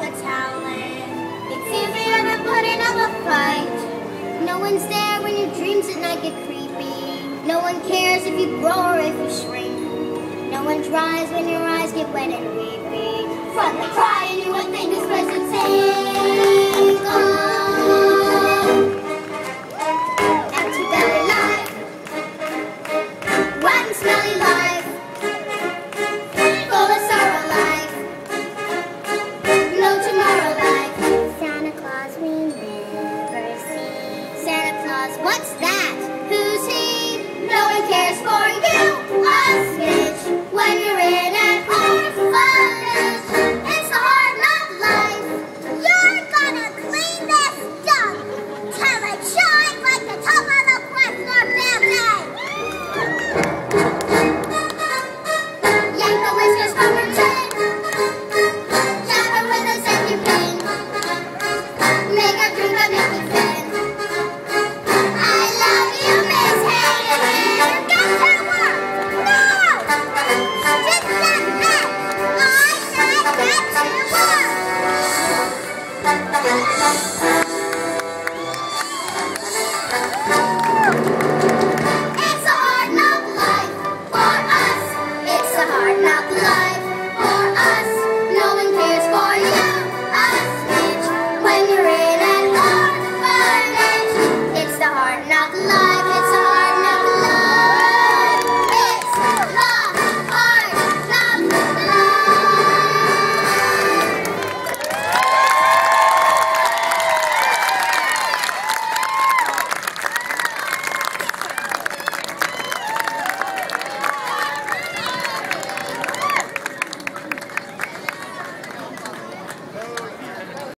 the. It seems we haven't put a fight. No one's there when your dreams at night get creepy. No one cares if you grow or if you shrink. No one dries when your eyes get wet and weepy. From the crying, you would think this person's saying. What's that? Who's he? No one cares for you.